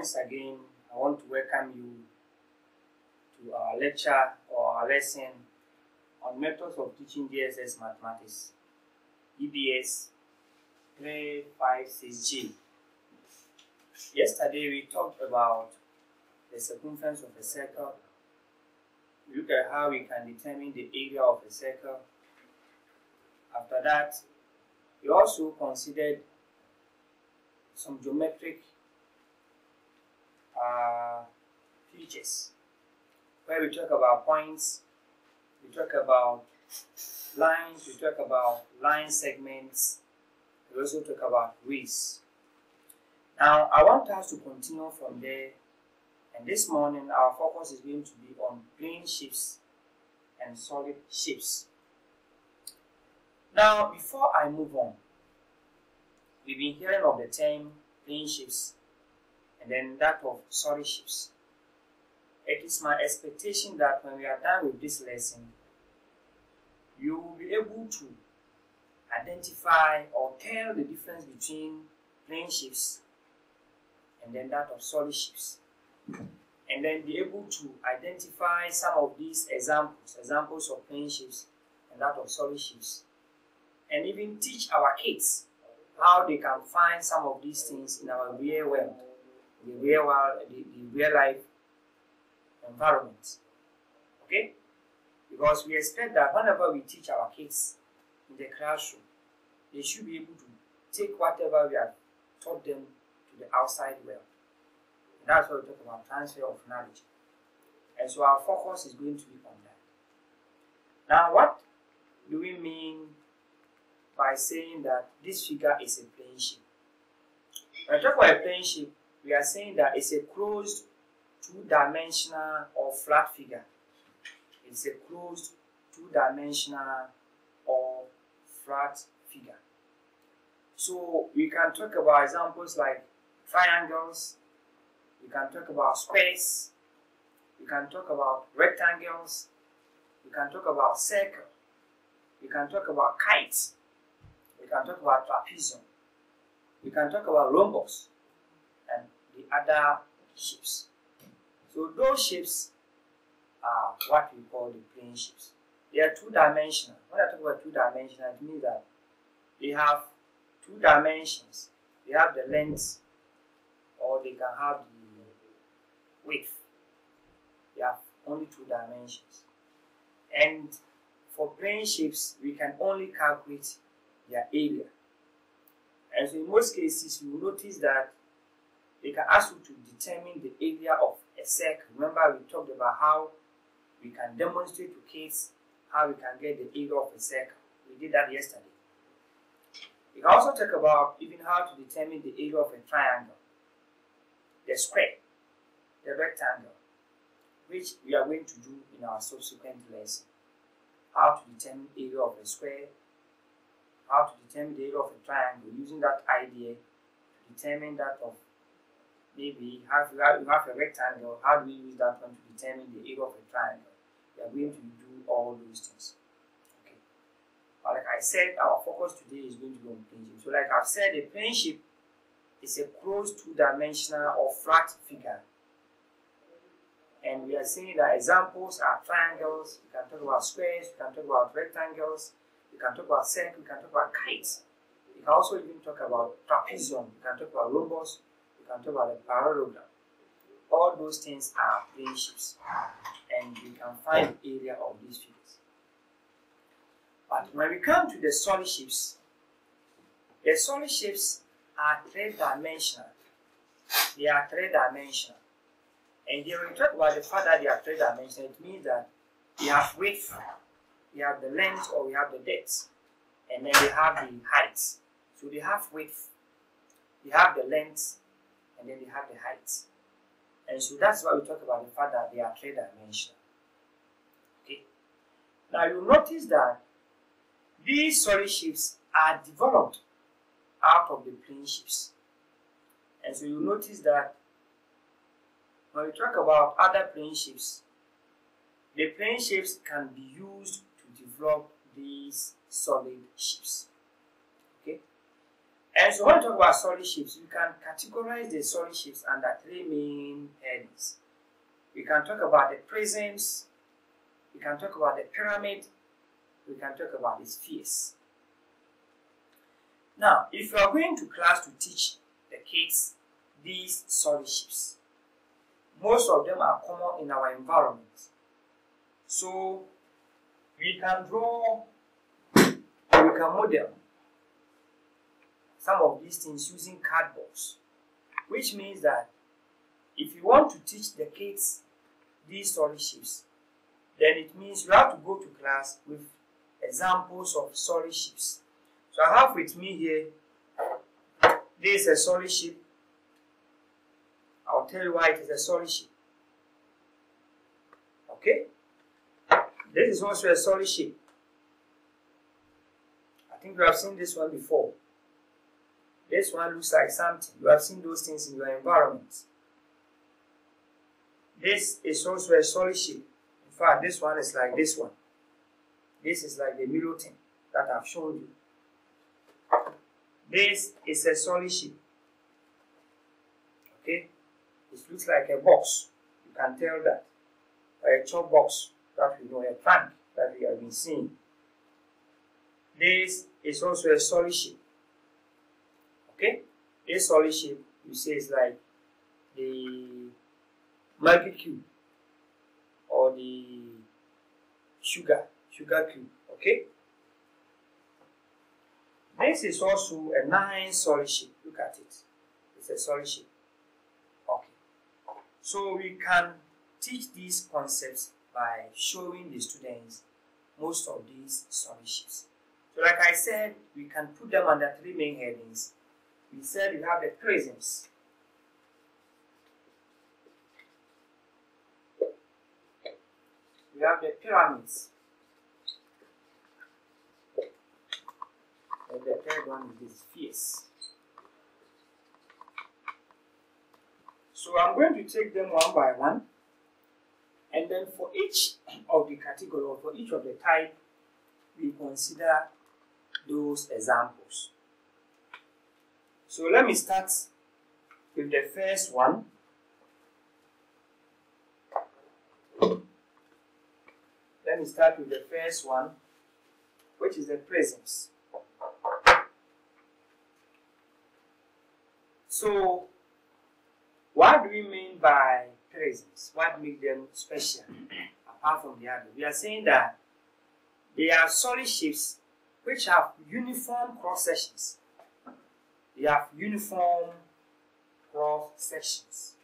Once again, I want to welcome you to our lecture or our lesson on methods of teaching JSS mathematics, EBS 356J. Yesterday, we talked about the circumference of a circle. We looked at how we can determine the area of a circle. After that, we also considered some geometric uh, features where we talk about points, we talk about lines, we talk about line segments, we also talk about rays. Now, I want us to continue from there, and this morning our focus is going to be on plane shapes and solid shapes. Now, before I move on, we've been hearing of the term plane shapes and then that of solid shapes. It is my expectation that when we are done with this lesson, you will be able to identify or tell the difference between plane shapes and then that of solid ships And then be able to identify some of these examples, examples of plane shapes and that of solid ships And even teach our kids how they can find some of these things in our real world, the real world, the, the real life environment. Okay? Because we expect that whenever we teach our kids in the classroom, they should be able to take whatever we have taught them to the outside world. And that's what we talk about transfer of knowledge. And so our focus is going to be on that. Now, what do we mean by saying that this figure is a plane shape. When I talk about a plane shape, we are saying that it's a closed two-dimensional or flat figure. It's a closed two-dimensional or flat figure. So we can talk about examples like triangles, we can talk about squares, we can talk about rectangles, we can talk about circle, we can talk about kites, we can talk about trapezium. We can talk about rhombus other shapes. So those shapes are what we call the plane shapes. They are two-dimensional. When I talk about two-dimensional, it means that they have two dimensions. They have the length or they can have the width. They have only two dimensions. And for plane shapes, we can only calculate their area. And so in most cases, you will notice that they can ask you to determine the area of a circle. Remember, we talked about how we can demonstrate to kids how we can get the area of a circle. We did that yesterday. We can also talk about even how to determine the area of a triangle, the square, the rectangle, which we are going to do in our subsequent lesson. How to determine area of a square, how to determine the area of a triangle using that idea to determine that of maybe have, you have, you have a rectangle, how do you use that one to determine the area of a triangle? We are going to do all those things. Okay. But like I said, our focus today is going to be on plane shape. So like I've said, a plane shape is a closed two-dimensional or flat figure. And we are saying that examples are triangles, we can talk about squares, we can talk about rectangles, we can talk about circle, we can talk about kites. We can also even talk about trapezium, we can talk about rhombus, we about a parallelogram. All those things are plane shapes, and we can find the area of these figures. But when we come to the solid shapes, the solid shapes are three-dimensional. They are three-dimensional. And here we talk about the fact that they are three-dimensional, it means that they have width, we have the length or we have the depth, and then we have the height. So they have width, they have the length, and then they have the height. And so that's why we talk about the fact that they are three dimensional. Okay. Now you notice that these solid shapes are developed out of the plane shapes. And so you notice that when we talk about other plane shapes, the plane shapes can be used to develop these solid shapes. And so when we talk about solid shapes, we can categorize the solid shapes under three main headings. We can talk about the prisms, we can talk about the pyramid, we can talk about the spheres. Now, if you are going to class to teach the kids these solid shapes, most of them are common in our environment. So, we can draw, we can model some of these things using cardboards, which means that if you want to teach the kids these solid shapes, then it means you have to go to class with examples of solid shapes. So I have with me here, this is a solid shape. I'll tell you why it is a solid shape. Okay? This is also a solid shape. I think you have seen this one before. This one looks like something. You have seen those things in your environment. This is also a solid shape. In fact, this one is like this one. This is like the mirror thing that I've shown you. This is a solid shape. Okay? It looks like a box. You can tell that. Or a chalk box that we know, a tank that we have been seeing. This is also a solid shape. Okay? This solid shape, you say is like the Maggi cube or the sugar, sugar cube. Okay? This is also a nice solid shape. Look at it. It's a solid shape. Okay. So we can teach these concepts by showing the students most of these solid shapes. So like I said, we can put them under three main headings we said you have the prisms. We have the pyramids. And the third one is the spheres. So I'm going to take them one by one. And then for each of the category or for each of the type, we consider those examples. So let me start with the first one. Let me start with the first one, which is the prisms. So, what do we mean by prisms? What makes them special apart from the other? We are saying that they are solid shapes which have uniform cross sections they have uniform cross sections.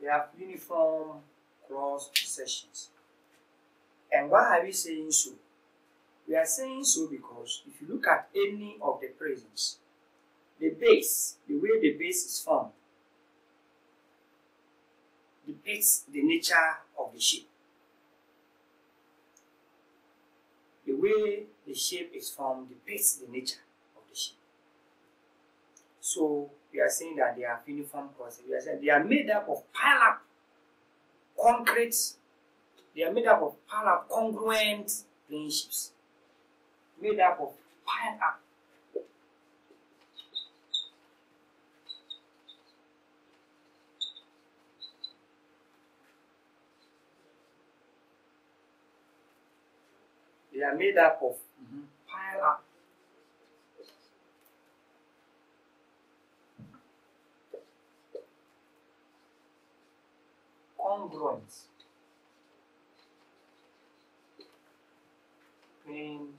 They have uniform cross sections. And why are we saying so? We are saying so because if you look at any of the prisms, the base, the way the base is formed, depicts the nature of the shape. The way the shape is formed depicts the nature of the shape. So we are saying that they are uniform process. We are saying they are made up of pile up concrete. They are made up of pile up congruent plane shapes made up of piled up. They are made up of mm -hmm. pile up. Congruent. Plain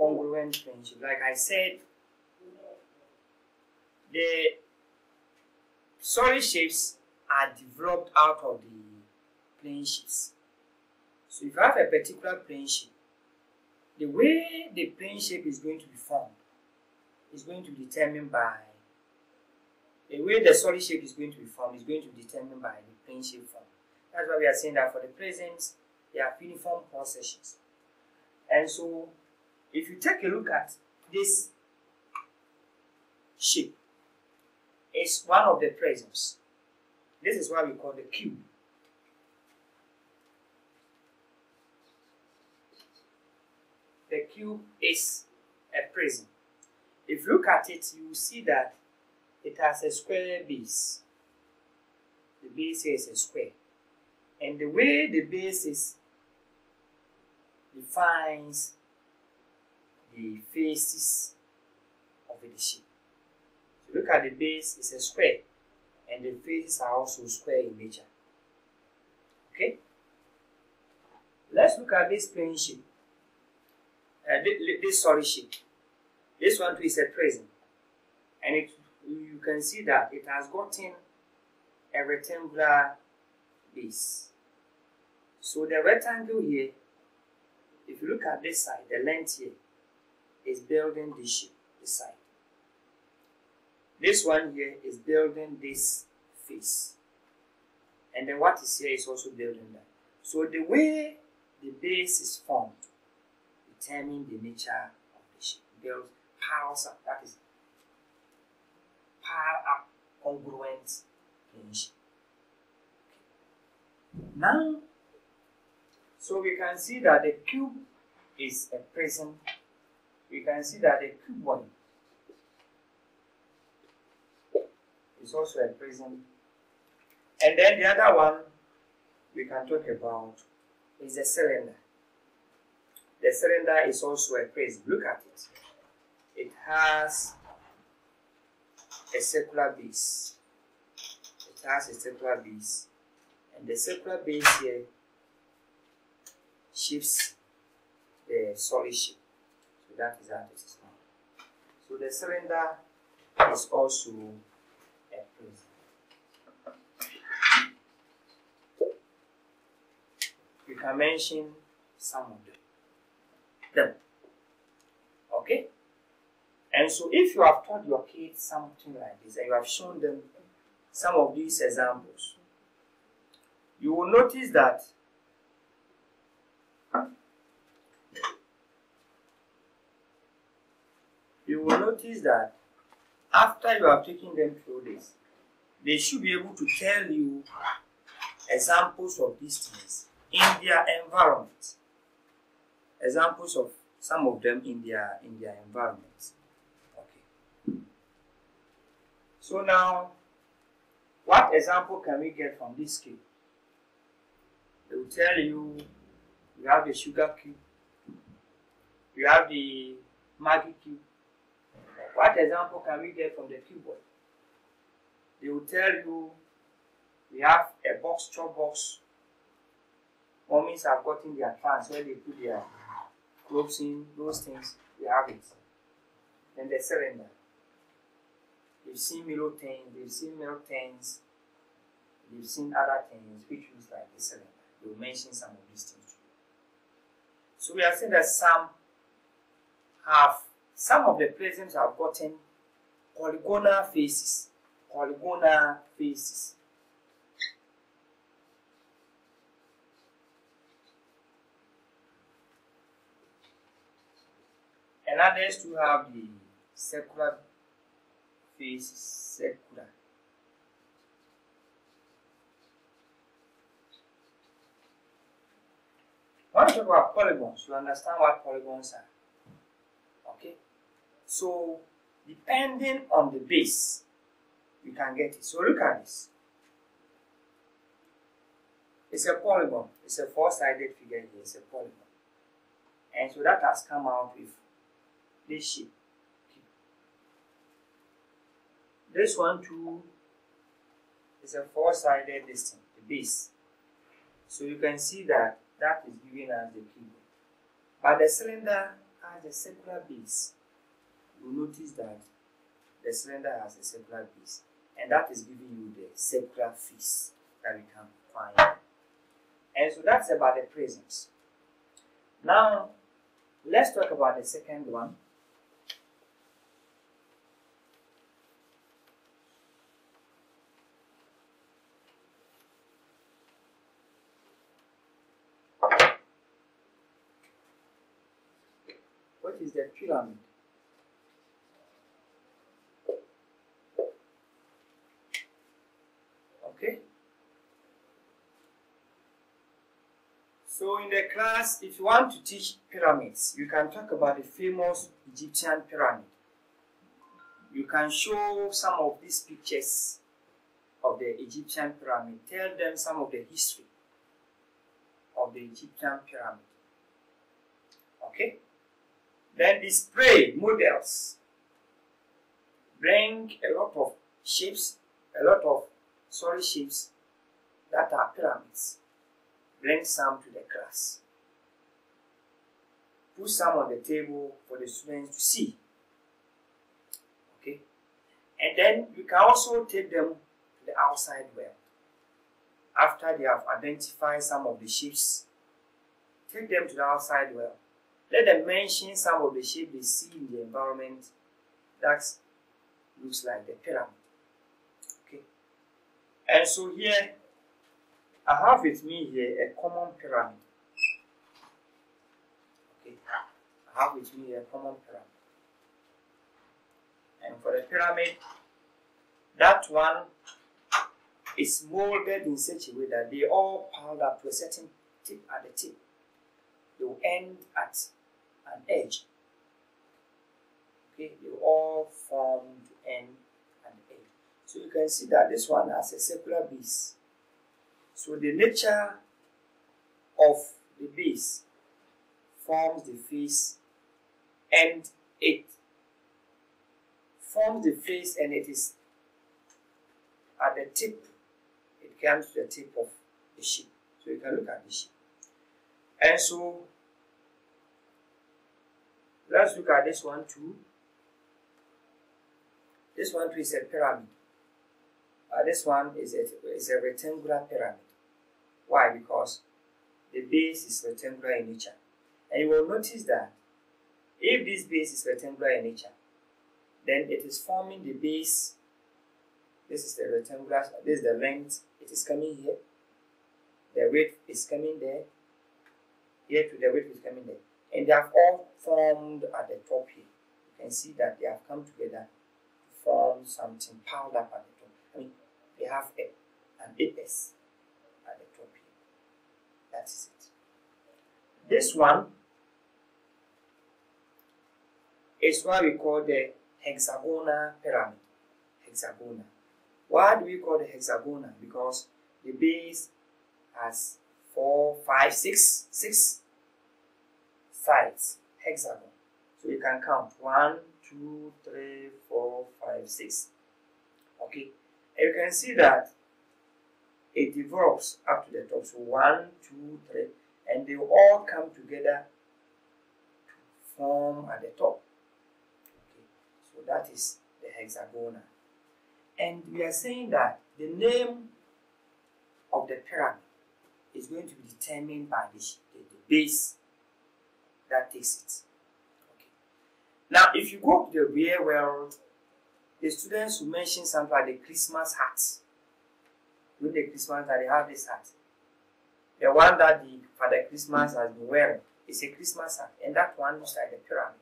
congruent friendship. Like I said, the solid shapes are developed out of the plane shapes. So if you have a particular plane shape, the way the plane shape is going to be formed is going to be determined by the way the solid shape is going to be formed is going to be determined by the plane shape form. That's why we are saying that for the prisms, they have uniform cross sections. And so, if you take a look at this shape, it's one of the prisms. This is what we call the cube. The cube is a prism. If you look at it, you will see that it has a square base. The base is a square. And the way the base is defines the faces of the shape. So look at the base, it's a square, and the faces are also square in nature. Okay? Let's look at this plane shape. Uh, this, sorry shape. This one too is a prism, and it you can see that it has gotten a rectangular base. So the rectangle here, if you look at this side, the length here is building this shape, this side. This one here is building this face. And then what is here is also building that. So the way the base is formed determines the nature of the shape. Builds piles up, that is pile up congruent plane. Now, so we can see that the cube is a prism. We can see that the cuboid is also a prism. And then the other one we can talk about is the cylinder. The cylinder is also a prism. Look at it. It has a circular base. It has a circular base. And the circular base here shifts the solid shape. That is how it is now. So the cylinder is also a prism. We can mention some of them. them. Okay? And so if you have taught your kids something like this and you have shown them some of these examples, you will notice that you will notice that after you have taken them through this, they should be able to tell you examples of these things in their environment. Examples of some of them in their in their environments. Okay. So now, what example can we get from this cube? They will tell you you have the sugar cube, you have the Maggi cube. What example can we get from the cuboid? They will tell you we have a box, chop box. Mummies have gotten their trans where they put their clothes in, those things, they have it. Then the cylinder. They've seen Milo things, they've seen milk things, they've seen other things, which looks like the cylinder. They will mention some of these things to you. So we have seen that some have, some of the prisms have gotten polygonal faces. Polygonal faces. And others to have the circular faces, circular. When we talk about polygons, you understand what polygons are. So, depending on the base, you can get it. So, look at this. It's a polygon. It's a four-sided figure here. It's a polygon. And so that has come out with this shape. This one too is a four-sided distance, the base. So you can see that that is given as the cuboid. But the cylinder has a circular base you notice that the cylinder has a circular base and that is giving you the circular face that we can find. And so that's about the prisms. Now, let's talk about the second one. What is the pyramid? So in the class, if you want to teach pyramids, you can talk about the famous Egyptian pyramid. You can show some of these pictures of the Egyptian pyramid. Tell them some of the history of the Egyptian pyramid. Okay? Then display models. Bring a lot of shapes, a lot of solid shapes that are pyramids. Bring some to the class. Put some on the table for the students to see. Okay? And then you can also take them to the outside world. After they have identified some of the shapes, take them to the outside world let them mention some of the shapes they see in the environment that looks like the pyramid. Okay. And so here, I have with me here a common pyramid. Okay. I have with me a common pyramid. And for the pyramid, that one is molded in such a way that they all piled up to a certain tip at the tip. They will end at an edge. Okay, they all form to end an edge. So you can see that this one has a circular base. So the nature of the base forms the face and it forms the face and it is at the tip, it comes to the tip of the ship. So you can look at the ship. And so Let's look at this one too. This one too is a pyramid. Uh, this one is a, is a rectangular pyramid. Why? Because the base is rectangular in nature. And you will notice that if this base is rectangular in nature, then it is forming the base. This is the rectangular, this is the length, it is coming here. The width is coming there. Here to the width is coming there and they have all formed at the top here. You can see that they have come together to form something piled up at the top. I mean, they have a, an apex at the top here. That is it. This one is what we call the hexagonal pyramid. Hexagonal. Why do we call the hexagonal? Because the base has four, five, six, six sides, hexagon. So you can count one, two, three, four, five, six. Okay, and you can see that it develops up to the top. So one, two, three, and they all come together to form at the top. Okay, so that is the hexagonal. And we are saying that the name of the pyramid is going to be determined by the, the, the base that takes it. Okay. Now, if you go to the real world, the students will mention something like the Christmas hat. With the Christmas hat, they have this hat. The one that the Father Christmas has been wearing is a Christmas hat, and that one looks like the pyramid.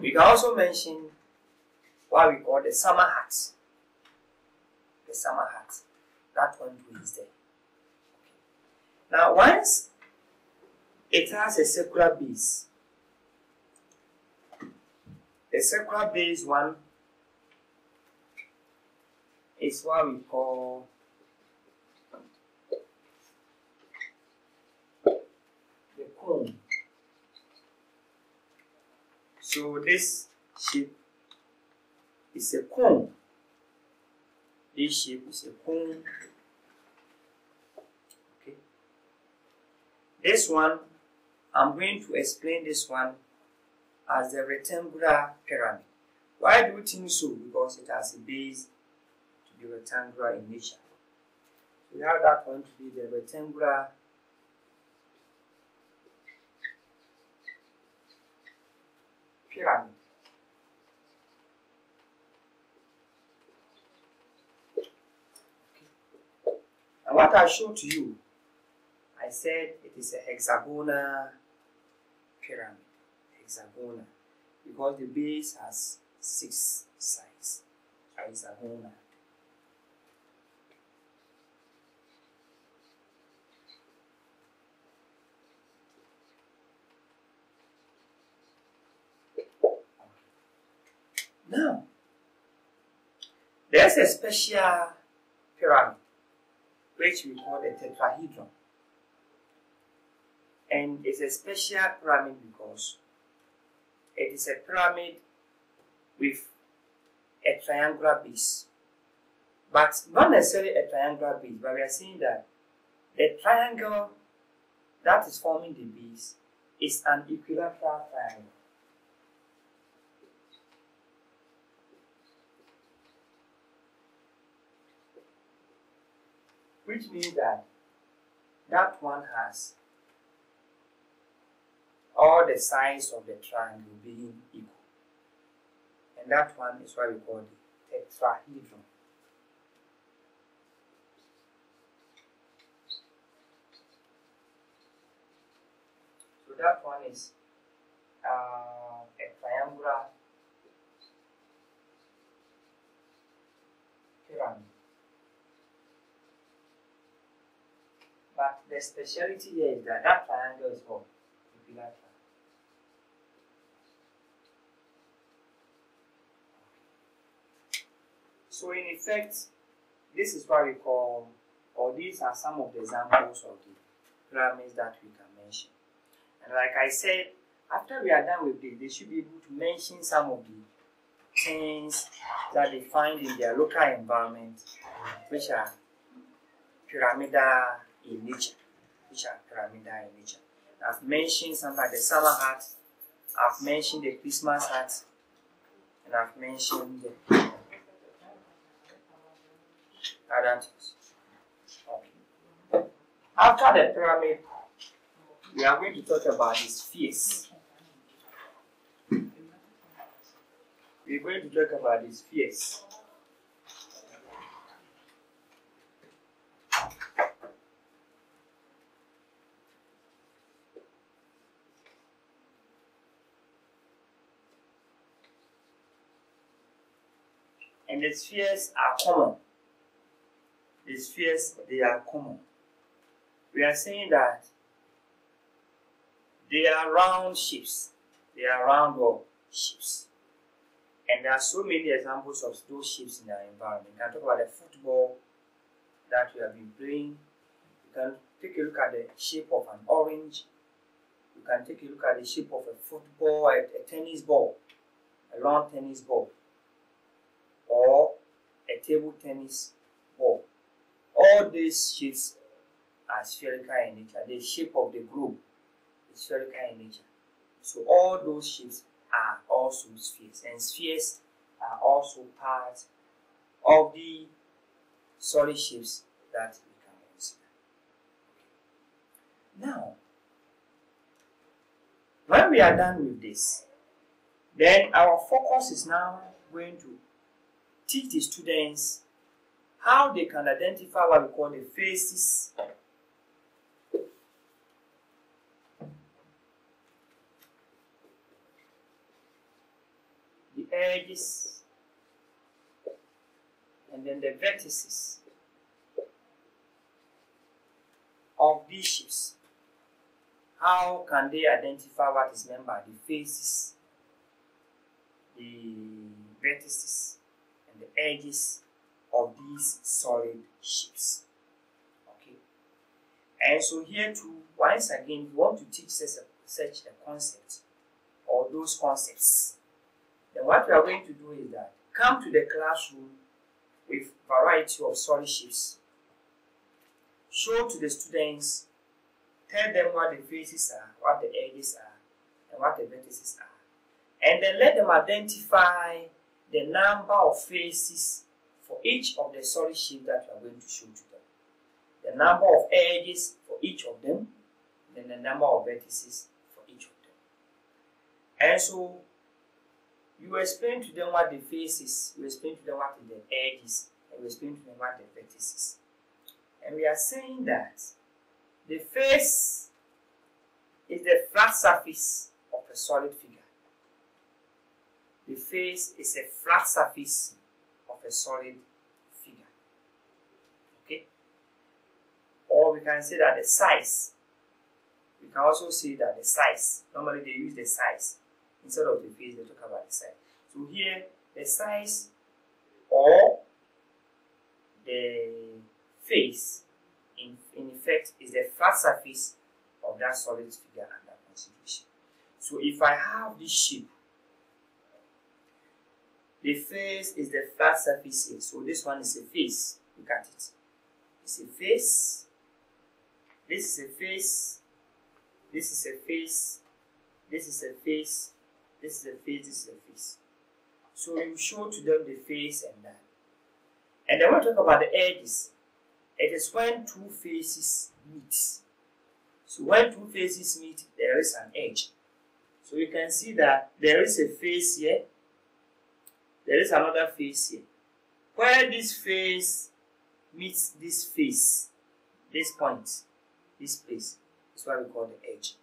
We can also mention what we call the summer hat. The summer hat. That one is there. Now, once it has a circular base, the circular base one is what we call the cone. So this shape is a cone. This shape is a cone This one, I'm going to explain this one as the rectangular pyramid. Why do you think so? Because it has a base to be rectangular in nature. We have that one to be the rectangular pyramid. Okay. And what I showed to you, I said it is a hexagonal pyramid. Hexagonal. Because the base has six sides. Hexagonal. Now, there's a special pyramid which we call a tetrahedron. And it's a special pyramid because it is a pyramid with a triangular base. But not necessarily a triangular base, but we are saying that the triangle that is forming the base is an equilateral triangle. Which means that that one has all the sides of the triangle being equal. And that one is what we call the tetrahedron. So that one is uh, a triangular pyramid. But the speciality here is that that triangle is called equilateral. So in effect, this is what we call, or these are some of the examples of the pyramids that we can mention. And like I said, after we are done with this, they should be able to mention some of the things that they find in their local environment, which are pyramidal in nature, pyramidal in nature. I've mentioned some like the summer hat, I've mentioned the Christmas hat, and I've mentioned the. Okay. After the pyramid, we are going to talk about the spheres. We're going to talk about the spheres. And the spheres are common. The spheres, they are common. We are saying that they are round shapes. They are round or shapes. And there are so many examples of those shapes in our environment. You can talk about the football that we have been playing. You can take a look at the shape of an orange. You can take a look at the shape of a football, a, a tennis ball, a long tennis ball or a table tennis ball. All these shapes are spherical in nature. The shape of the globe is spherical in nature. So all those shapes are also spheres, and spheres are also part of the solid shapes that we can consider. Now, when we are done with this, then our focus is now going to teach the students how they can identify what we call the faces. The edges. And then the vertices of these shapes. How can they identify what is meant by the faces, the vertices, edges of these solid shapes. Okay. And so here too, once again, we want to teach such a, such a concept or those concepts. Then what we are going to do is that come to the classroom with variety of solid shapes. Show to the students, tell them what the faces are, what the edges are, and what the vertices are. And then let them identify the number of faces for each of the solid shape that you are going to show to them. The number of edges for each of them, then the number of vertices for each of them. And so you explain to them what the face is, you explain to them what the edges, and you explain to them what the vertices. And we are saying that the face is the flat surface of a solid figure. The face is a flat surface of a solid figure. Okay? Or we can say that the size. We can also say that the size. Normally they use the size. Instead of the face, they talk about the size. So here, the size or the face in, in effect is the flat surface of that solid figure under consideration. So if I have this shape, the face is the flat surface here. So this one is a face. Look at it. It's a face. This is a face. This is a face. This is a face. This is a face. This is a face. So you show to them the face and that. And then we talk about the edges. It is when two faces meet. So when two faces meet, there is an edge. So you can see that there is a face here. There is another face here. Where this face meets this face, this point, this place, is what we call the edge.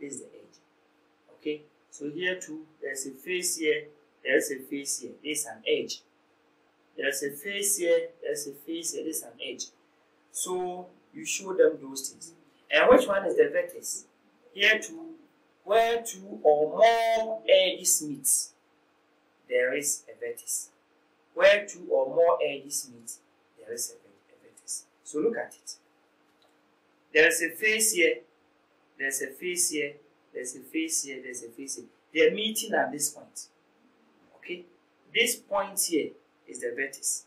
This is the edge. Okay? So here too, there's a face here, there's a face here. This is an edge. There's a face here, there's a face here, there's an edge. So you show them those things. And which one is the vertex? Here too, where two or more edges meet, there is a vertex. Where two or more edges meet, there is a vertex. So look at it. There's a face here, there's a face here, there's a face here, there's a face here. They're meeting at this point. Okay? This point here is the vertex.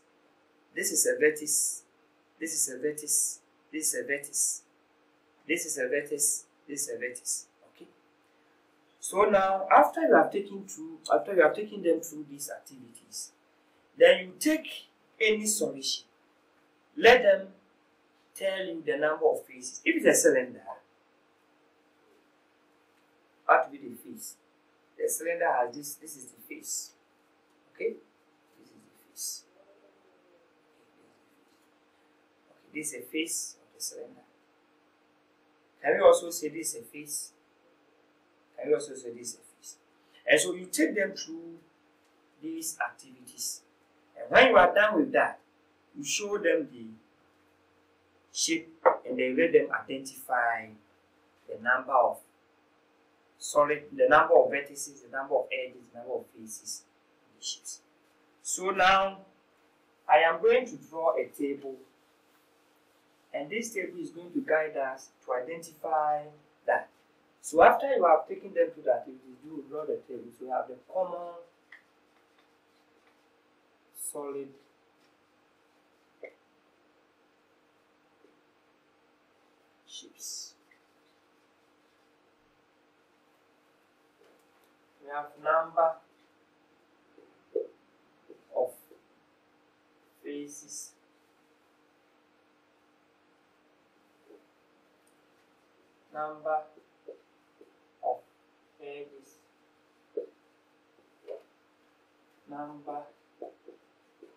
This is a vertex. This is a vertex. This is a vertex. This is a vertex. This is a vertex. So now, after you have taken through, after you have taken them through these activities, then you take any solution. Let them tell you the number of faces. If it's a cylinder, what will be the face? The cylinder has this. This is the face. Okay. This is the phase. Okay, this is a face of the cylinder. Can we also say this is a face? We also say this? And so you take them through these activities. And when you are done with that, you show them the shape and then let them identify the number of solid, the number of vertices, the number of edges, the number of faces in the shapes. So now I am going to draw a table and this table is going to guide us to identify that. So after you have taken them to that, you will draw the table. So you have the common solid shapes. We have number of faces number of edges number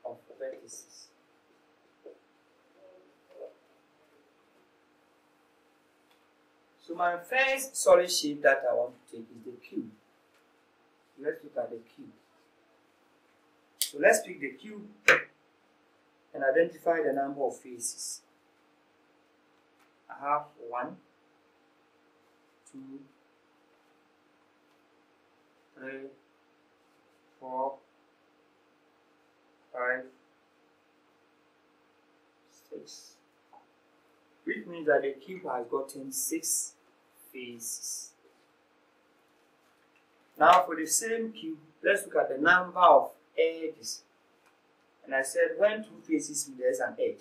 of vertices so my first solid shape that I want to take is the cube let's look at the cube so let's pick the cube and identify the number of faces. I have one, two, three, four, five, six. Which means that the cube has gotten six faces. Now for the same cube, let's look at the number of edges and I said when two faces meet, there's an edge.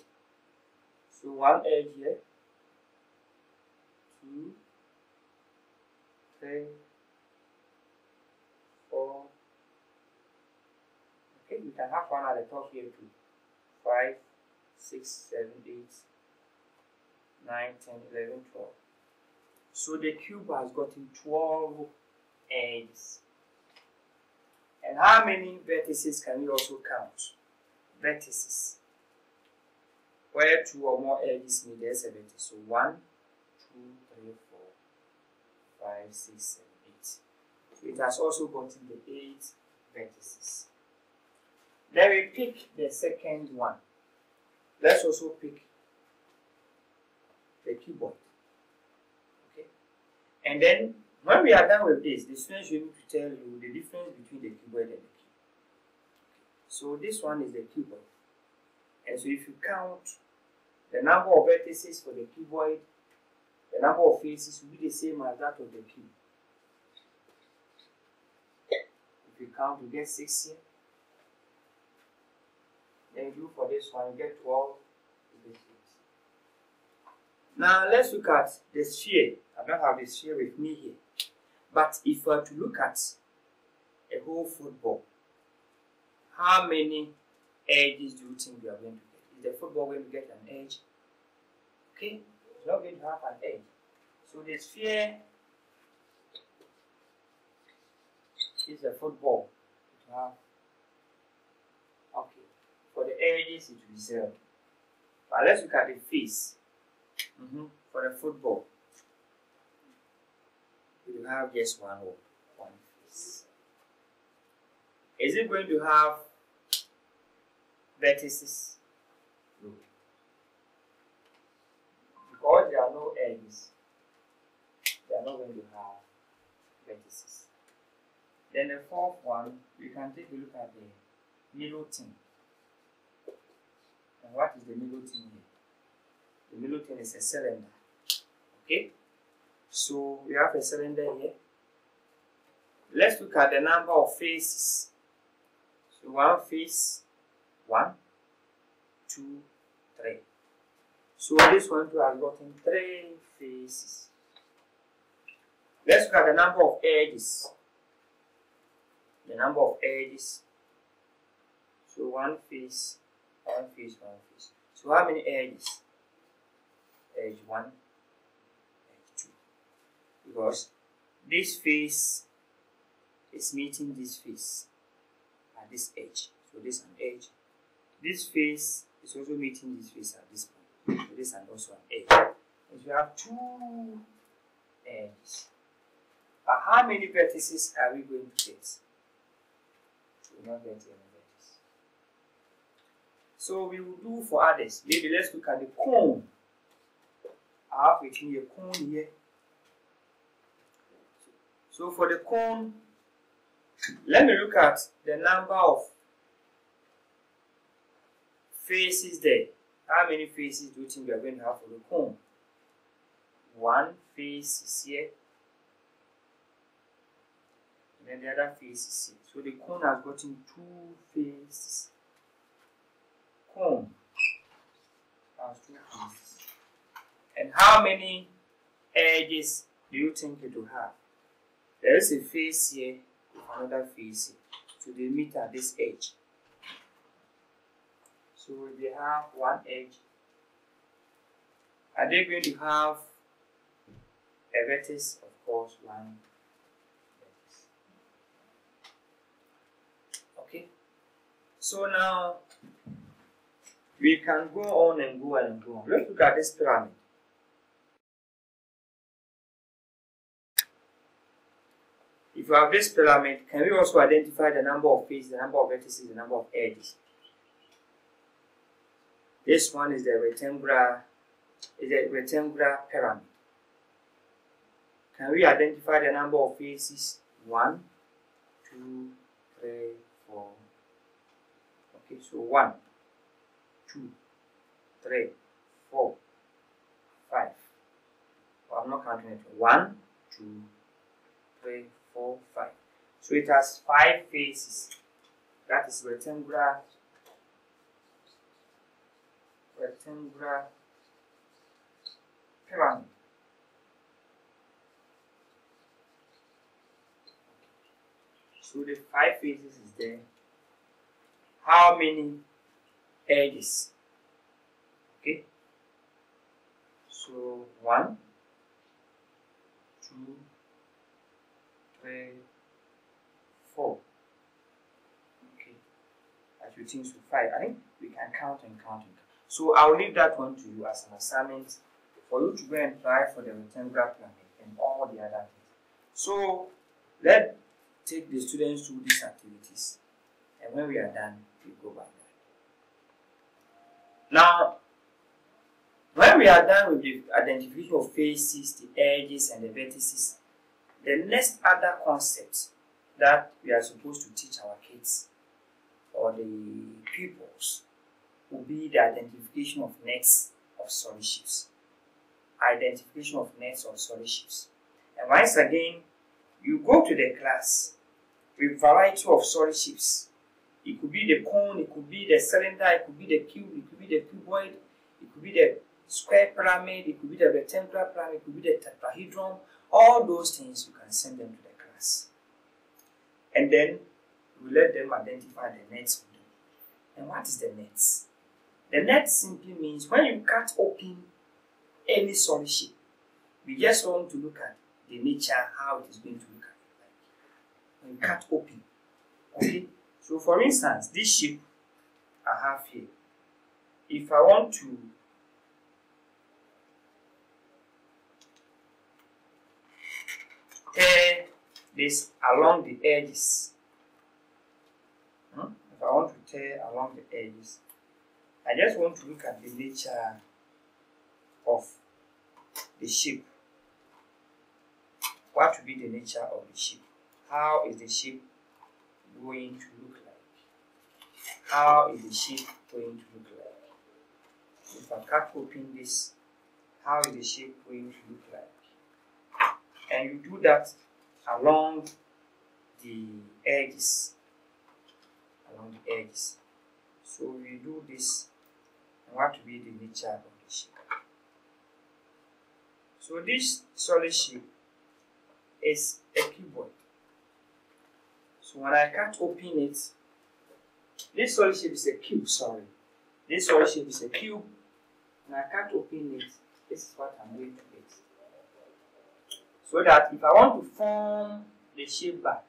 So one edge here, two, three, four. Okay, we can have one at the top here too. Five, six, seven, eight, nine, ten, eleven, twelve. So the cube has gotten 12 edges. And how many vertices can we also count? vertices. Where two or more edges meet, there's a vertex. So one, two, three, four, five, six, seven, eight. So it has also gotten the eight vertices. Then we pick the second one. Let's also pick the cuboid. And then when we are done with this, the students will tell you the difference between the cuboid and the cube. So this one is the cuboid. And so if you count the number of vertices for the cuboid, the number of faces will be the same as that of the cube. If you count, you get 6 here. Then you for this one, you get 12. You get 8. Now let's look at the sphere. I don't have the sphere with me here. But if we are to look at a whole football, how many edges do you think we are going to get? Is the football going to get an edge? Okay, it's not going to have an edge. So the sphere is a football. It have okay. For the edges it will zero. But let's look at the face. Mm -hmm. For the football, will have just one one face. Is it going to have vertices? No. Because there are no edges, they are not going to have vertices. Then the fourth one, we can take a look at the middle thing. And what is the middle thing here? The middle thing is a cylinder. Okay? So we have a cylinder here. Let's look at the number of faces. So one face, one, two, three. So this one too has gotten three faces. Let's look at the number of edges. The number of edges. So one face, one face, one face. So how many edges? Edge one. Because this face is meeting this face at this edge. So this an edge. This face is also meeting this face at this point. So this and also an edge. And we have two edges. But how many vertices are we going to get? We will not get any vertices. So we will do for others. Maybe let's look at the cone. I have it here, cone here. So for the cone, let me look at the number of faces there. How many faces do you think we are going to have for the cone? One face is here. And then the other face is here. So the cone has gotten two faces. Cone has two faces. And how many edges do you think it will have? There is a face here another face So they meet at this edge. So they have one edge. Are they going to have a vertex? Of course, one vertex. Okay. So now we can go on and go and go on. Let's look at this pyramid. If you have this pyramid, can we also identify the number of faces, the number of vertices, the number of edges? This one is the rectangular, is a rectangular pyramid. Can we identify the number of faces? One, two, three, four. Okay, so one, two, three, four, five. Well, I'm not counting it. One, two, three, four, five. So it has five faces. That is rectangular, rectangular pyramid. So the five faces is there. How many edges? Okay. So one, two, three, four. Okay. As you think to five. I think we can count and count and count. So I'll leave that one to you as an assignment for you to go and try for the rectangular pyramid and all the other things. So let's take the students through these activities. And when we are done, we go back. there. Now, when we are done with the identification of faces, the edges, and the vertices, the next other concept that we are supposed to teach our kids or the pupils will be the identification of nets of solid. Identification of nets of solid. And once again, you go to the class with variety of solid. It could be the cone, it could be the cylinder, it could be the cube, it could be the cuboid, it could be the square pyramid, it could be the rectangular pyramid, it could be the tetrahedron. All those things you can send them to the class. And then we let them identify the nets for them. And what is the nets? The net simply means when you cut open any solid shape, we just want to look at the nature, how it is going to look at when you cut open. Okay? So for instance, this shape I have here, if I want to tear this along the edges, hmm? if I want to tear along the edges, I just want to look at the nature of the shape. What will be the nature of the shape? How is the shape going to look like? How is the shape going to look like? If I cut open this, how is the shape going to look like? And you do that along the edges. Along the edges. So we do this and what will be the nature of the shape. So this solid shape is a cuboid. So when I can't open it, this solid shape is a cube, sorry. This solid shape is a cube, and I can't open it. This is what I'm going to get. So that if I want to form the shape back,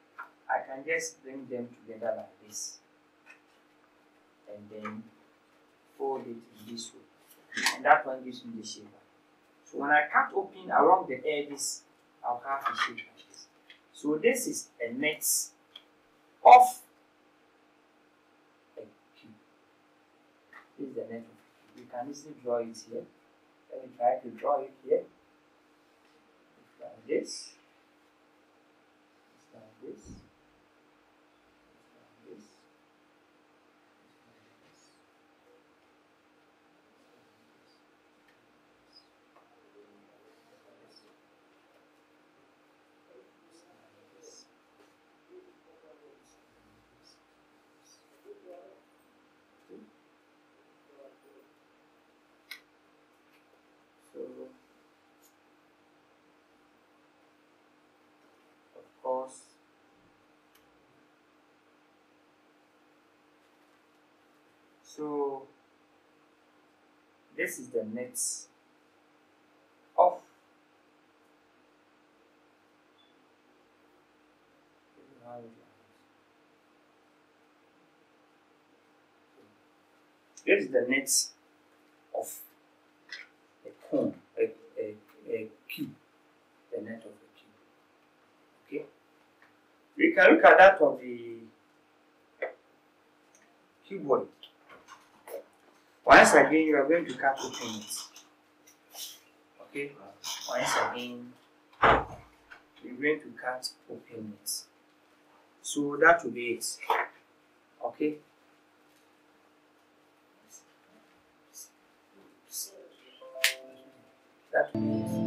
I can just bring them together like this. And then fold it in this way. And that one gives me the shape back. So when I cut open along the edges, I'll have the shape like this. So this is a net of a cube. This is the net of a cube. You can easily draw it here. Let me try to draw it here. This. Like this. So, of course, so this is the nets of this is the nets of a cone, a, a, a cube, the net of the cube. Okay? We can look at that of the cuboid. Once again, you are going to cut open it. Okay? Once again, you're going to cut open it. So that will be it. Okay? That will be it.